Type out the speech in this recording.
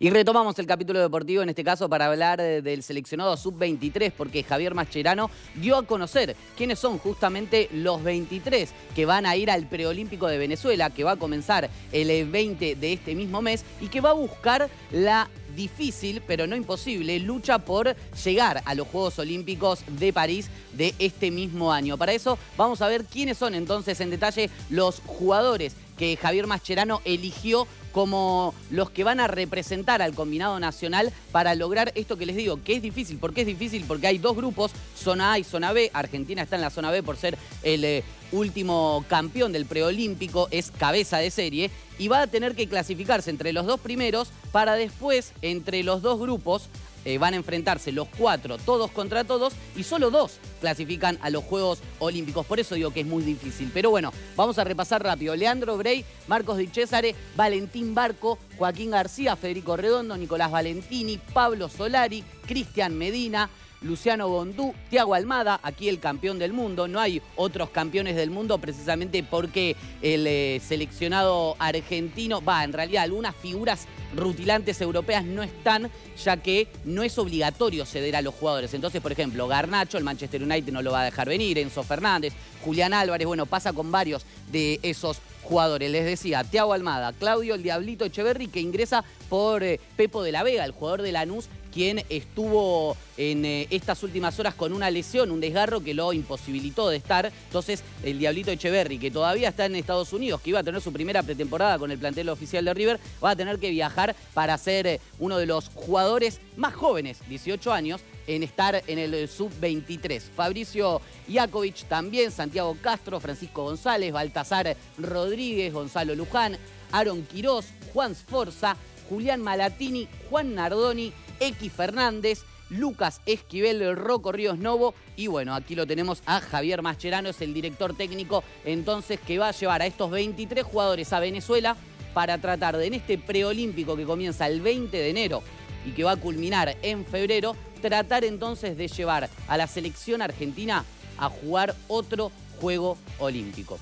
Y retomamos el capítulo deportivo, en este caso para hablar del seleccionado sub-23, porque Javier Mascherano dio a conocer quiénes son justamente los 23 que van a ir al preolímpico de Venezuela, que va a comenzar el 20 de este mismo mes y que va a buscar la difícil, pero no imposible, lucha por llegar a los Juegos Olímpicos de París de este mismo año. Para eso vamos a ver quiénes son entonces en detalle los jugadores que Javier Mascherano eligió como los que van a representar al combinado nacional para lograr esto que les digo, que es difícil. ¿Por qué es difícil? Porque hay dos grupos, zona A y zona B. Argentina está en la zona B por ser el eh, último campeón del preolímpico, es cabeza de serie, y va a tener que clasificarse entre los dos primeros para después, entre los dos grupos, eh, van a enfrentarse los cuatro, todos contra todos, y solo dos clasifican a los Juegos Olímpicos. Por eso digo que es muy difícil. Pero bueno, vamos a repasar rápido. Leandro Brey, Marcos Di Cesare, Valentín Barco, Joaquín García, Federico Redondo, Nicolás Valentini, Pablo Solari, Cristian Medina, Luciano Bondú, Tiago Almada, aquí el campeón del mundo. No hay otros campeones del mundo precisamente porque el eh, seleccionado argentino, va, en realidad algunas figuras rutilantes europeas no están, ya que no es obligatorio ceder a los jugadores. Entonces, por ejemplo, Garnacho, el Manchester United no lo va a dejar venir, Enzo Fernández, Julián Álvarez, bueno, pasa con varios de esos jugadores. Les decía, Tiago Almada, Claudio el Diablito Echeverri, que ingresa por eh, Pepo de la Vega, el jugador de Lanús, quien estuvo en eh, estas últimas horas con una lesión, un desgarro que lo imposibilitó de estar. Entonces, el Diablito Echeverry, que todavía está en Estados Unidos, que iba a tener su primera pretemporada con el plantel oficial de River, va a tener que viajar para ser eh, uno de los jugadores más jóvenes, 18 años, en estar en el sub-23. Fabricio Iakovic también, Santiago Castro, Francisco González, Baltasar Rodríguez, Gonzalo Luján, Aaron Quirós, Juan Sforza, Julián Malatini, Juan Nardoni, X Fernández, Lucas Esquivel, Rocco Ríos Novo y bueno, aquí lo tenemos a Javier Mascherano, es el director técnico entonces que va a llevar a estos 23 jugadores a Venezuela para tratar de en este preolímpico que comienza el 20 de enero y que va a culminar en febrero, tratar entonces de llevar a la selección argentina a jugar otro juego olímpico.